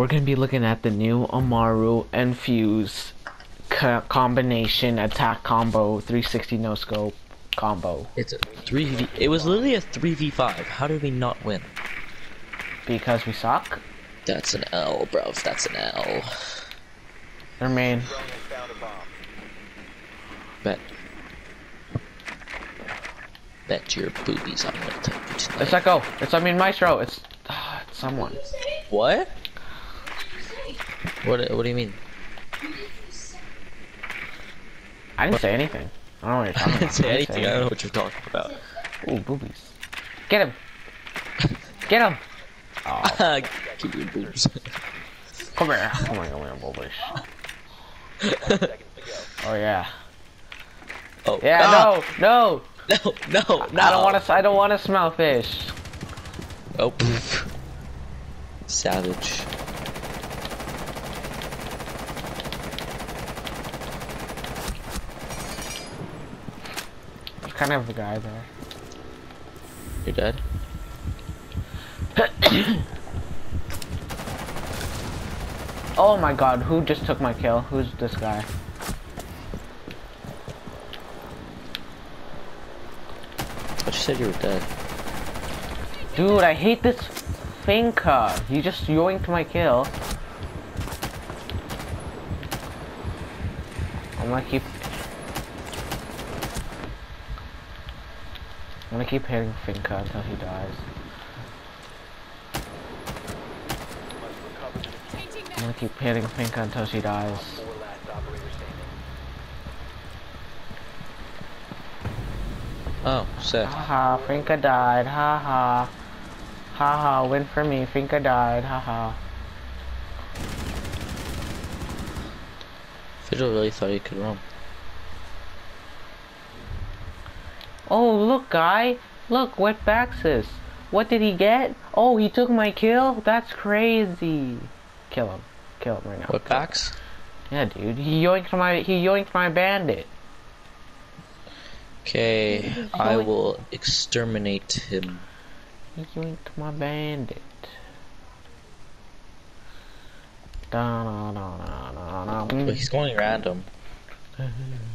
we're gonna be looking at the new Amaru and Fuse co combination attack combo 360 no scope combo It's a three v. It was literally a three v five. How did we not win? because we suck. That's an L, bro. That's an L. Their main. Bet. Bet your boobies I'm gonna take you tonight. It's Echo. It's I mean Maestro. It's, ah, it's someone. What? What? What do you mean? I didn't say anything. I don't know what you're I talking didn't about. say anything. I don't know what you're talking about. Ooh, boobies. Get him. Get him. Oh, Give your boobs. come here. Come here, come here, boobies. Oh yeah. oh. Yeah. ah! No. No. No. No. No. I don't want to. I don't want to smell fish. Oh. poof. Savage. Kind of a guy there. You're dead. Oh my god, who just took my kill? Who's this guy? But you said you were dead. Dude, I hate this Finka. You just yoinked my kill. I'm gonna keep. I'm gonna keep hitting Finka until he dies. I'm gonna keep hitting Finka until she dies. Oh, sick. Haha, Finka died. Haha. Haha, win for me. Finka died. Haha. Fiddle really thought he could roam. Oh, look, guy. Look, what Baxis. What did he get? Oh, he took my kill? That's crazy. Kill him. Kill him right now. What backs? Yeah, dude. He yoinked my he yoinked my bandit. Okay, I will exterminate him. He yoinked my bandit. Da, da, da, da, da, da. But he's going random.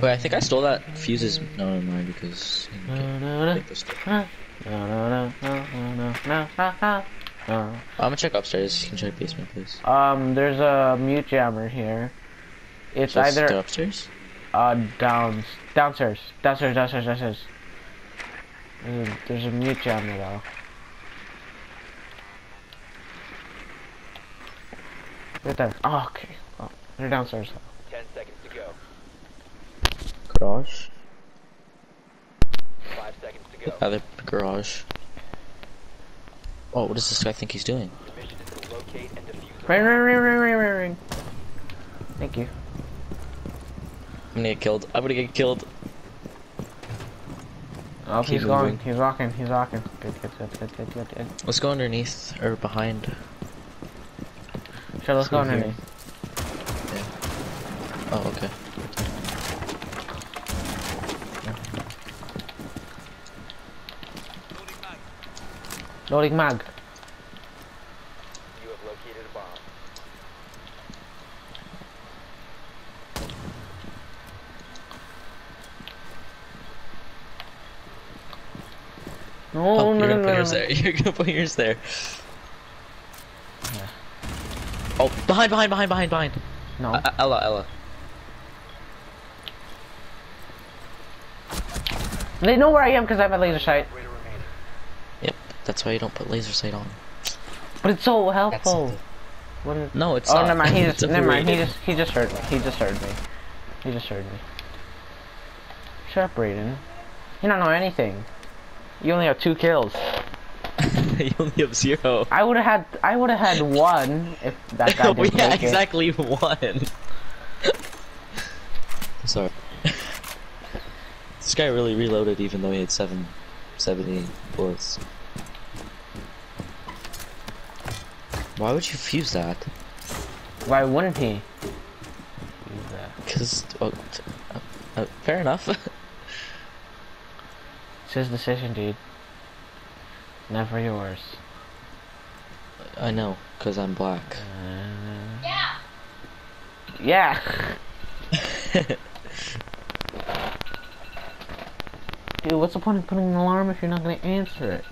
Wait, I think I stole that fuses. No, never mind because. I'm gonna check upstairs. You can check basement, please. Um, there's a mute jammer here. It's Just either upstairs. uh down downstairs, downstairs, downstairs, downstairs. There's a, there's a mute jammer though. Right there. Oh, okay. Oh, they're downstairs. Though. Ten seconds to go. Garage. Five seconds to go. Other garage. Oh, what does this guy think he's doing? The mission is to locate. Ring, ring, ring, ring, ring, ring, ring. Thank you. I'm gonna get killed. I'm gonna get killed. Oh, Keep he's going. He's walking. He's walking. Good, good, good, good, good, good, good. Let's go underneath or behind. Sure, let's go Let's go underneath. Oh, okay. Loading mag. You have located a bomb. No, Oh, no, you're no, gonna no, put no. Yours there. You're gonna put yours there. Yeah. Oh, behind, behind, behind, behind, behind. No. Uh, Ela, Ela. They know where I am because I have a laser sight. Yep, that's why you don't put laser sight on. But it's so helpful. When... No, it's oh, not. never mind. He just, never mind. He just, he just heard me. He just heard me. He just heard me. Shut up, Brayden. You don't know anything. You only have two kills. you only have zero. I would have had, I would have had one if that guy we didn't had make it. exactly one. Sorry. this guy really reloaded even though he had seven, 70 bullets. Why would you fuse that? Why wouldn't he? Because, well, t- uh, uh, fair enough. It's his decision, dude. Never yours. I know, because I'm black. Uh, yeah. Yeah. Dude, what's the point of putting an alarm if you're not gonna answer it?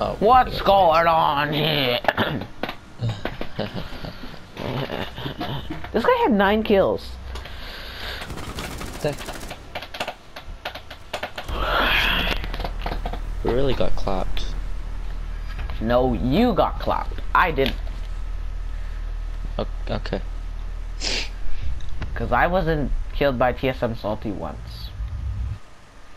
Oh. What's going on here? this guy had nine kills. We really got clapped. No, you got clapped. I didn't. Okay. Because I wasn't killed by TSM Salty once.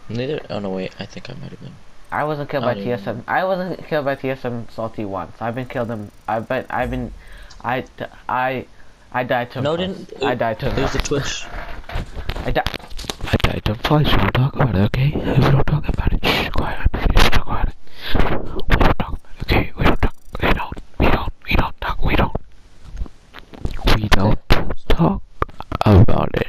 Neither. Oh no, wait. I think I might have been. I wasn't killed I by don't even TSM. I wasn't killed by TSM Salty once. I've been killed him. I've been. I've been. I. I. I died to him. No, twice. didn't. I died to him. It was the Twitch. I died. I died to him twice. We don't talk about it, okay? We don't talk about it. Shh, quiet. We don't talk about it. We don't talk about it, okay? We don't talk. We don't. We don't. We don't talk. We don't. We don't talk about it.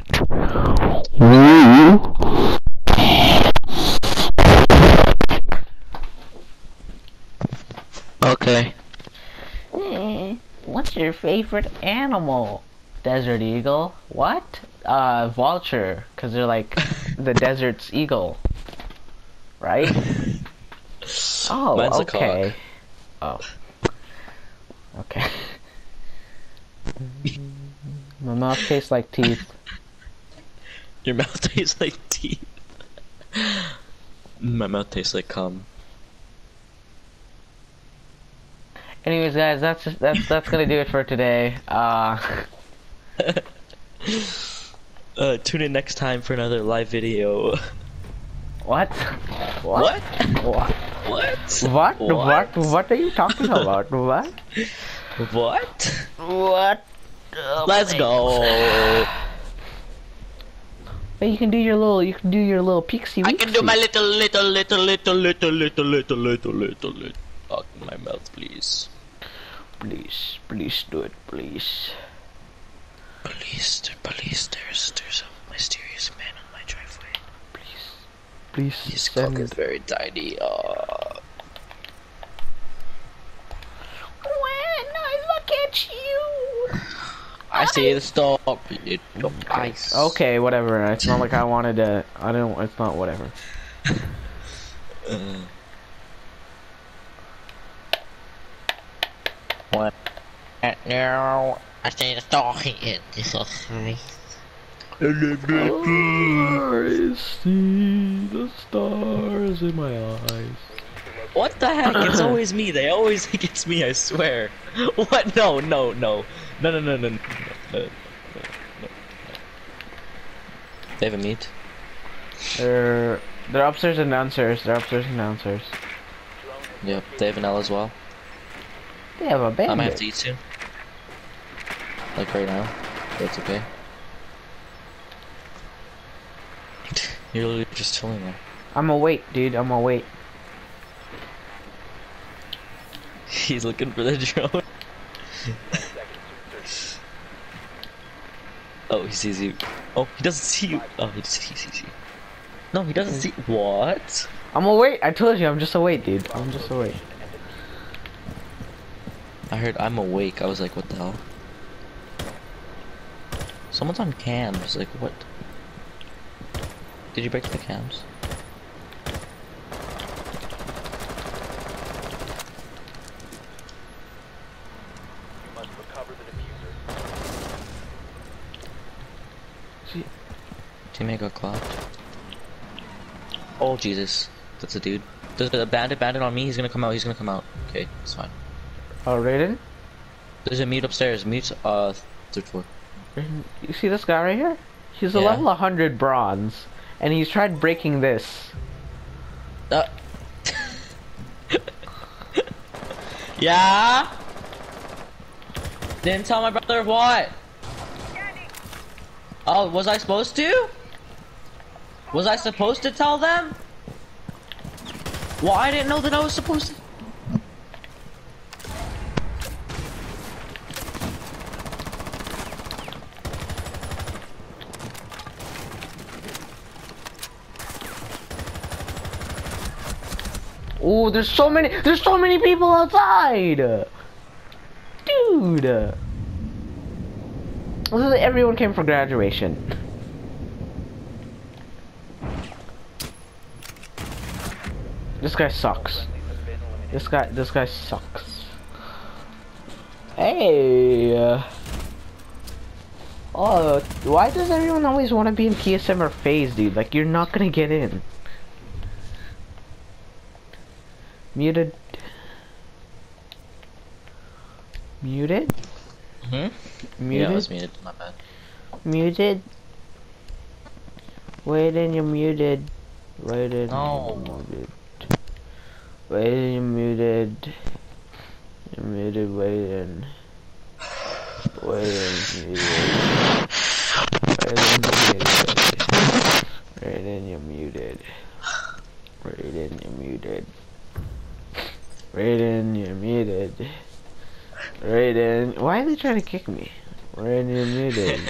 Okay. Your favorite animal? Desert eagle. What? Uh, vulture, because they're like the desert's eagle. Right? Oh, Mine's okay. Oh. Okay. My mouth tastes like teeth. Your mouth tastes like teeth. My mouth tastes like cum. Anyways, guys, that's just, that's that's gonna do it for today. Uh, Uh, tune in next time for another live video. what? What? What? What? What? What? What are you talking about? What? What? What? Let's go. But you can do your little, you can do your little pixie. I can do my little, little, little, little, little, little, little, little, little, little. Fuck my mouth, please. Please, please do it, please. Police, there, police, there's, there's a mysterious man on my driveway. Please, please His cock is very tiny. Uh, When I look at you. I see the stop. It, ice. Okay, whatever. It's not like I wanted to. I don't. It's not whatever. Uh, What? And now I see the talking in this nice. I see the stars in my eyes. What the heck? It's always me. They always think it's me, I swear. What? No, no, no. No, no, no, no, no, no, no. They have a meet? They're, they're upstairs and downstairs. They're upstairs and downstairs. Yep, they have an L as well. They have a I bandit. might have to eat soon. Like right now. It's okay. You're literally just chilling there. I'm gonna wait, dude. I'm gonna wait. He's looking for the drone. oh, he sees you. Oh, he doesn't see you. Oh, he sees, he sees you. No, he doesn't mm. see. What? I'm gonna wait. I told you, I'm just a wait, dude. I'm just a wait. I heard I'm awake. I was like, what the hell? Someone's on cams. Like, what? Did you break the cams? Teammate got clocked. Oh Jesus, that's a dude. There's a bandit, bandit on me. He's gonna come out. He's gonna come out. Okay, it's fine. Oh, Raiden? There's a mute upstairs. Mute, uh, third floor. You see this guy right here? He's a Yeah. level 100 bronze, and he's tried breaking this. Uh. yeah. Didn't tell my brother what? Oh, was I supposed to? Was I supposed to tell them? Well, I didn't know that I was supposed to. Oh, there's so many. There's so many people outside, dude. Literally everyone came for graduation. This guy sucks. This guy. This guy sucks. Hey. Oh, why does everyone always want to be in TSM or FaZe, dude? Like, you're not gonna get in. Muted. Muted? Hmm? Muted? Yeah, it was muted. My bad. Muted? Wait in, you're muted. Wait in, No. you're muted. Wait in, you're muted. You're muted, wait in. Wait in, muted. Wait in, muted. Wait in, you're muted. Wait in, you're muted. Raiden, you're muted. Raiden, why are they trying to kick me? Raiden, you're muted.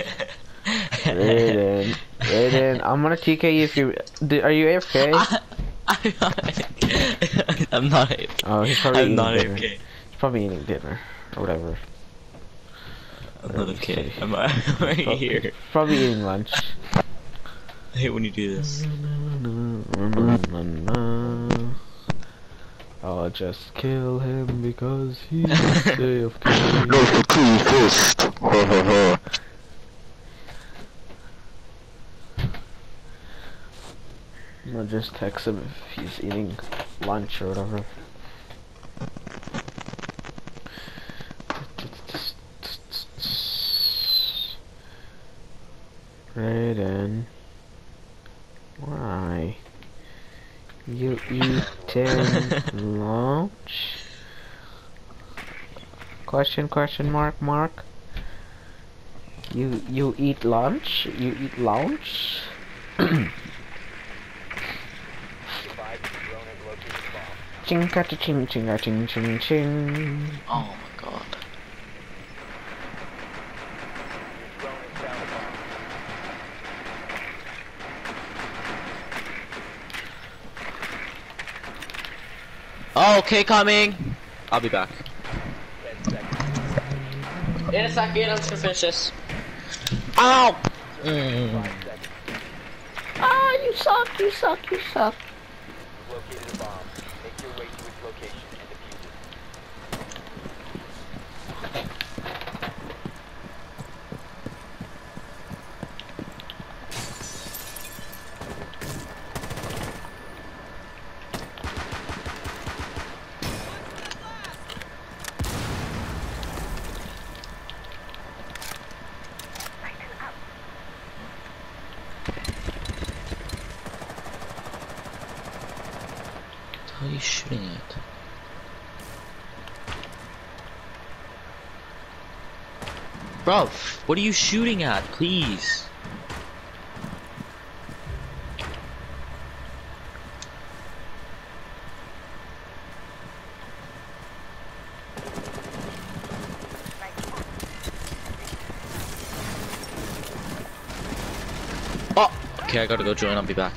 Raiden, Raiden, I'm gonna TK you if you. Are you AFK? I'm not. I'm not AFK. Oh, he's probably I'm not dinner. AFK. He's probably eating dinner or whatever. I'm not AFK. I'm I'm right Probably, here. probably eating lunch. I hate when you do this. I'll just kill him because he's AFK. No, for two first. Ha ha ha. I'll just text him if he's eating lunch or whatever. Raiden. Why? You eating lunch? Question question mark mark? You you eat lunch? You eat lunch? Advised the drone has located a bomb. Chinga ching chinga ching ching ching. Oh my god. Your drone has found a bomb. Oh, okay, coming. I'll be back. In a second, I'm just gonna finish this. Ow! Mm. Five. Ah, you suck, you suck, you suck. You've located a bomb. Make your way to its location and defuse it. How are you shooting at? Bro, what are you shooting at? Please. Oh, okay, I gotta go join. I'll be back.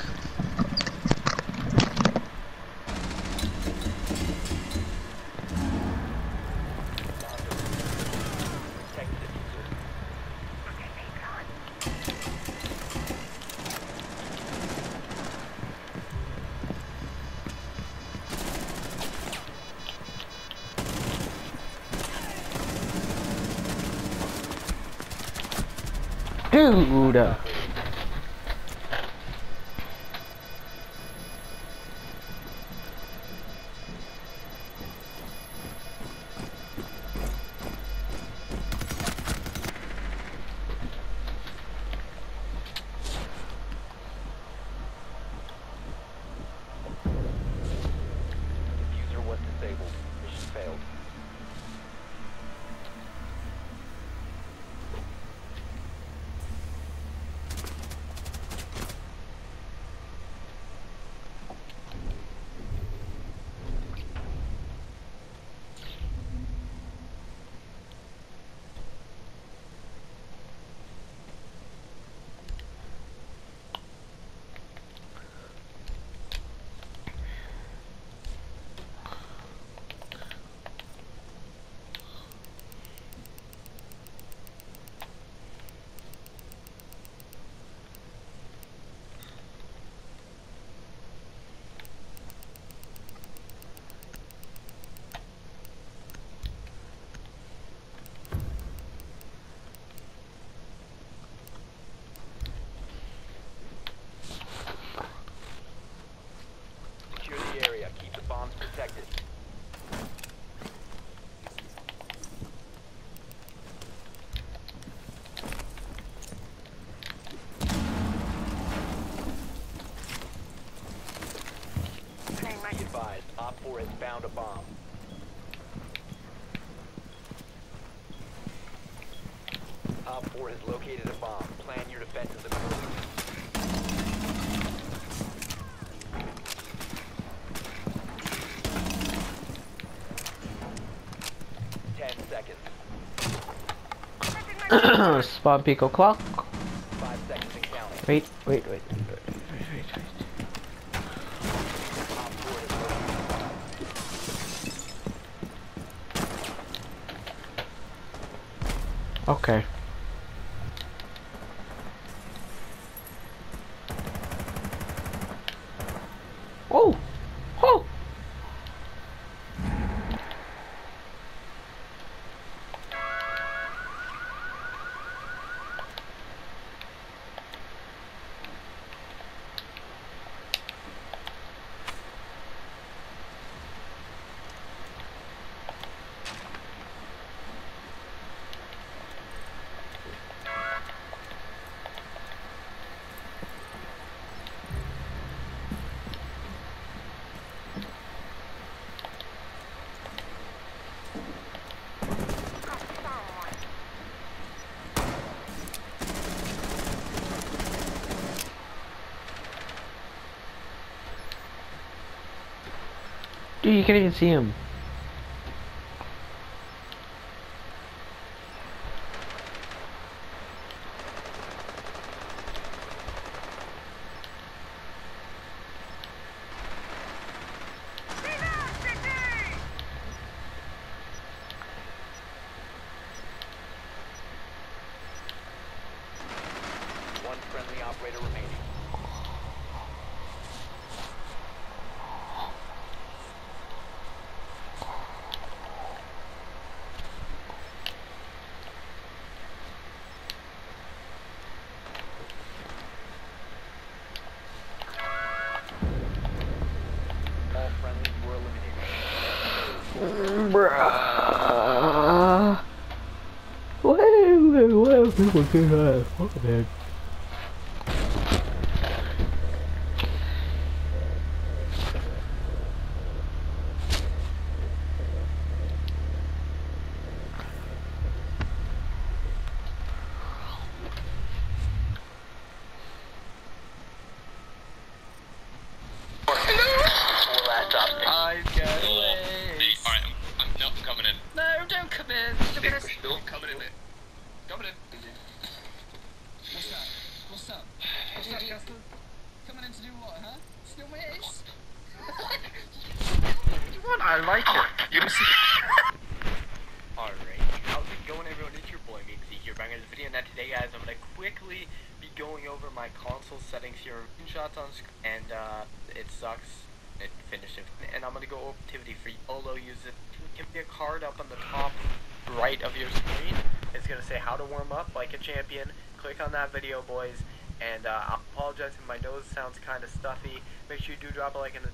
Dude. Found a bomb. Op 4 has located a bomb. Plan your defenses accordingly. Ten seconds. Spawn wait, wait, wait, wait, wait. Op 4 has located a bomb. Okay. Oh! Oh! Dude, you can't even see him. One friendly operator remaining. All friendlies were Bruh. Whoa, whoa, whoa, whoa, whoa, man. I've got Hey, alright, I'm, I'm, no, I'm coming in. No, don't come in. Look at this. No, I'm coming in there. Coming in. What's up? What's up? What's up, Justin? Coming in to do what, huh? Steal my ace? what? I like it. You see? Alright, how's it going everyone? It's your boy Mixie here back in this video. Now today guys, I'm going to quickly be going over my console settings here. Shots on screen, and uh, it sucks. It finished it. And I'm going to go over activity for YOLO. Use it. Give me a card up on the top right of your screen. It's going to say how to warm up like a champion. Click on that video boys. And uh, I apologize if my nose sounds kind of stuffy. Make sure you do drop a like in the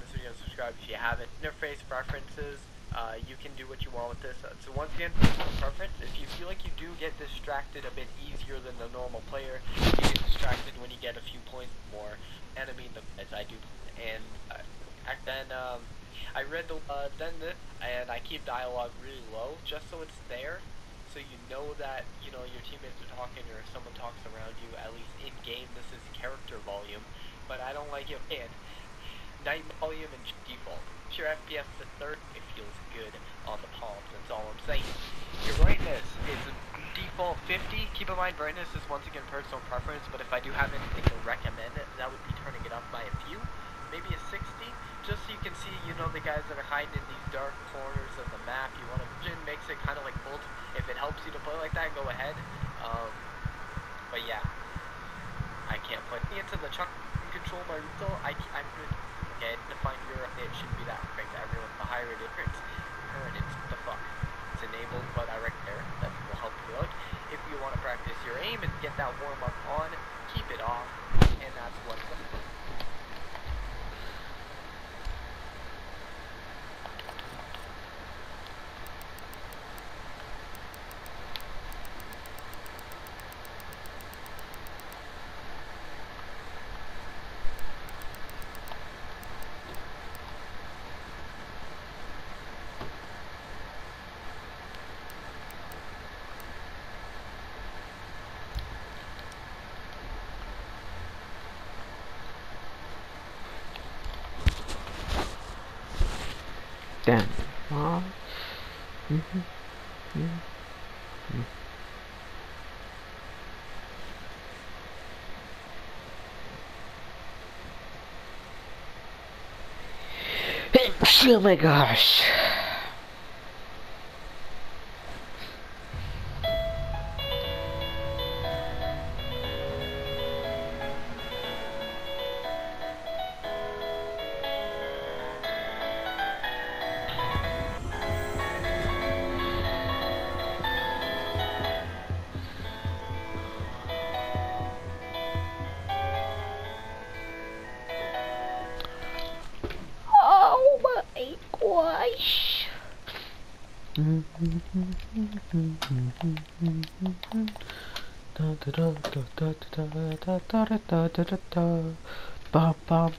this video subscribe if you haven't. Interface preferences, uh, you can do what you want with this. Uh, so once again, personal preference, if you feel like you do get distracted a bit easier than the normal player, you get distracted when you get a few points more, the, as I do. And uh, then um, I read the uh, then the, and I keep dialogue really low just so it's there, so you know that you know your teammates are talking or if someone talks around you. At least in game, this is character volume, but I don't like it. And night volume and default. Your FPS is 30, it feels good on the palms, that's all I'm saying. Your brightness is default 50. Keep in mind, brightness is once again personal preference, but if I do have anything to recommend, that would be turning it up by a few, maybe a 60, just so you can see, you know, the guys that are hiding in these dark corners of the map. You want to makes it kind of like bolt. If it helps you to play like that, go ahead. Um, but yeah, I can't play into the chuck control my. I, I'm good. Okay, define your it shouldn't be that right to everyone. The higher it is, current it's the fuck. It's enabled, by right there. That will help you out. If you want to practice your aim and get that warm up on, keep it off, and that's them. Huh? Mm -hmm. Mm -hmm. oh my gosh.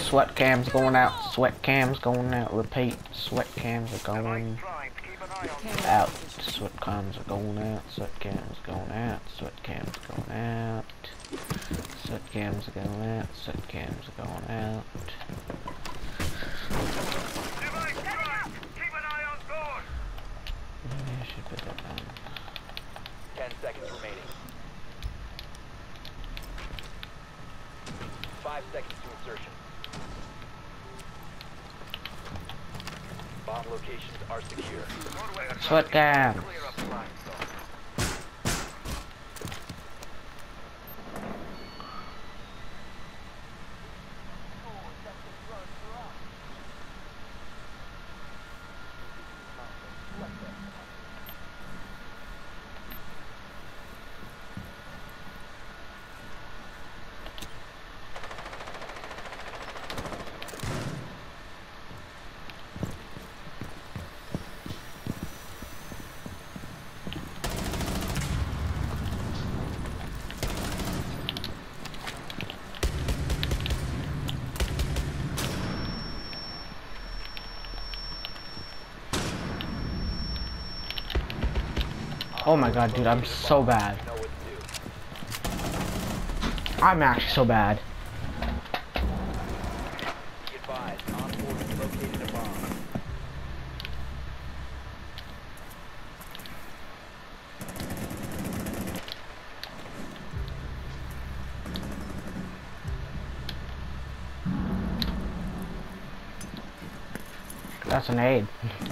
Sweat cams going out, sweat cams going out, repeat, sweat cams are going out, sweat cams are going out, sweat cams going out, sweat cams going out, sweat cams are going out, sweat cams are going out. Maybe I should put that. Ten seconds remaining. Five seconds to insertion. Bomb locations are secure. Cams. Oh my god, dude, I'm so bad. I'm actually so bad. That's an aid.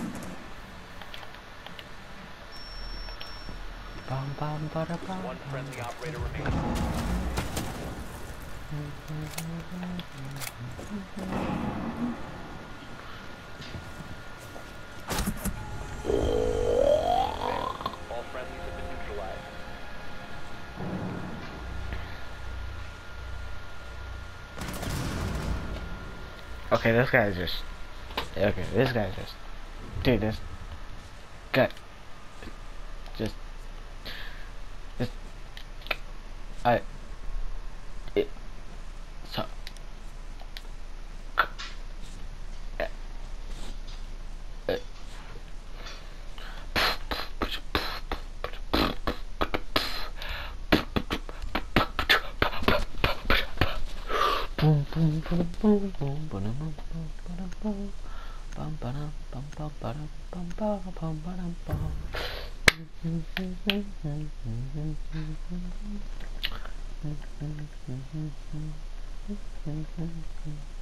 One friendly operator. Okay, this guy's just. Okay, this guy's just. Dude, this.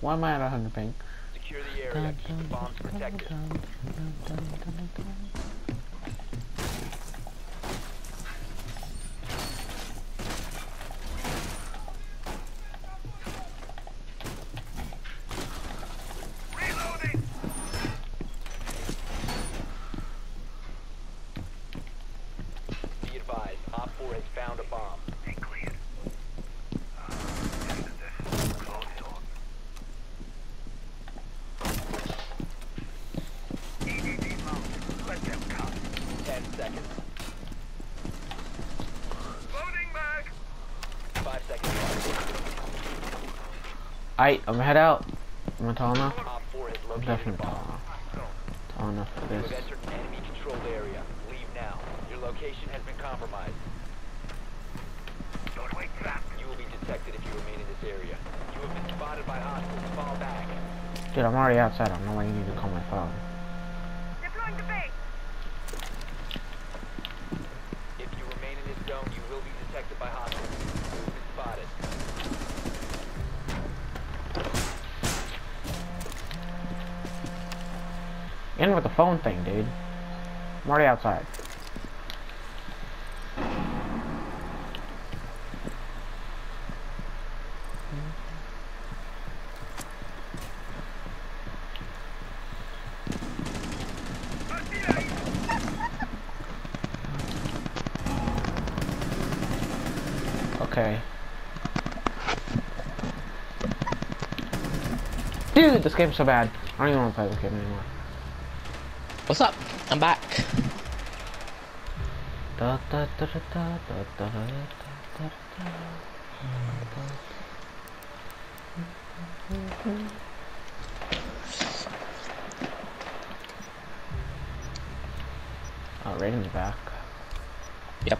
Why am I at a hundred ping? Secure the area. Keep the bombs protected. I, I'm gonna head out. Am I tall enough? Op 4 I'm definitely tall bomb. enough. Tall enough for You have entered an enemy controlled area. Leave now. Your location has been compromised. You will be detected if you remain in this area. You have been spotted by hostiles. Fall back. Dude, I'm already outside. I don't know why you need to call my phone. Phone thing, dude. I'm already outside. Okay. Dude, this game's so bad. I don't even want to play this game anymore. What's up? I'm back. Da, da, da, da, da, da, da, da, da, da. Oh, Raiden's back. Yep.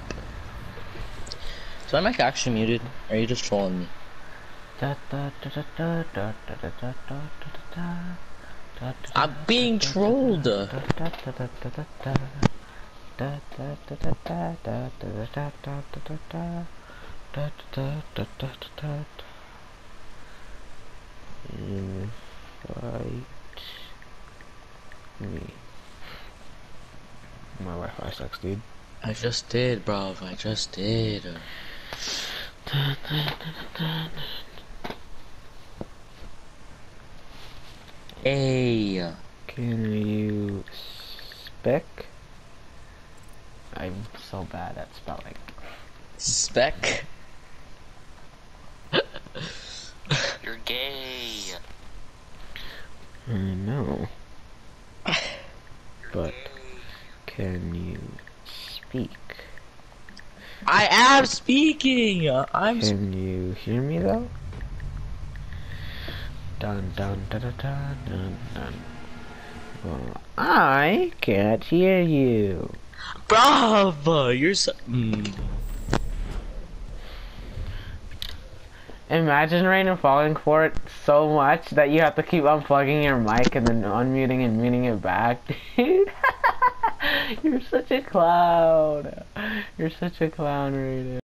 So my mic actually muted? Or are you just trolling me? Da, da, da, da, da, da, da, da, da. Da, da, I'm being trolled. Invite me. My Wi-Fi sucks, dude. I just did, bro. I just did. Hey. Can you spec? I'm so bad at spelling. Spec. You're gay. I know, But- gay. can you speak? I am speaking. I'm. s- Can you hear me though? Dun dun dun dun dun dun dun. Well, I can't hear you. Bravo. You're so. Mm. Imagine Raina falling for it so much that you have to keep unplugging your mic and then unmuting and muting it back, dude. You're such a clown. You're such a clown, Raina.